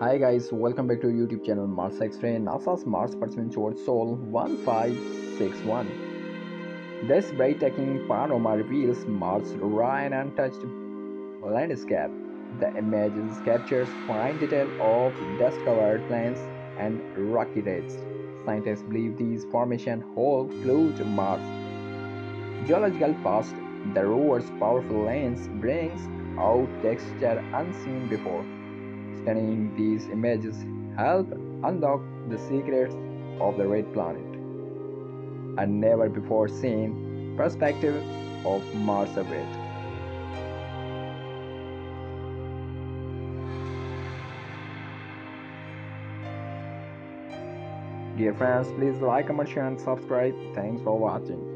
Hi guys, welcome back to YouTube channel Mars X-Ray. NASA's Mars Perseverance showed Sol 1561. This breathtaking panorama reveals Mars' raw and untouched landscape. The image captures fine detail of dust-covered plains and rocky ridges. Scientists believe these formations hold clues to Mars' geological past. The rover's powerful lens brings out texture unseen before. Studying these images help unlock the secrets of the red planet. A never before seen perspective of Mars orbit. Dear friends, please like, comment, share, and subscribe. Thanks for watching.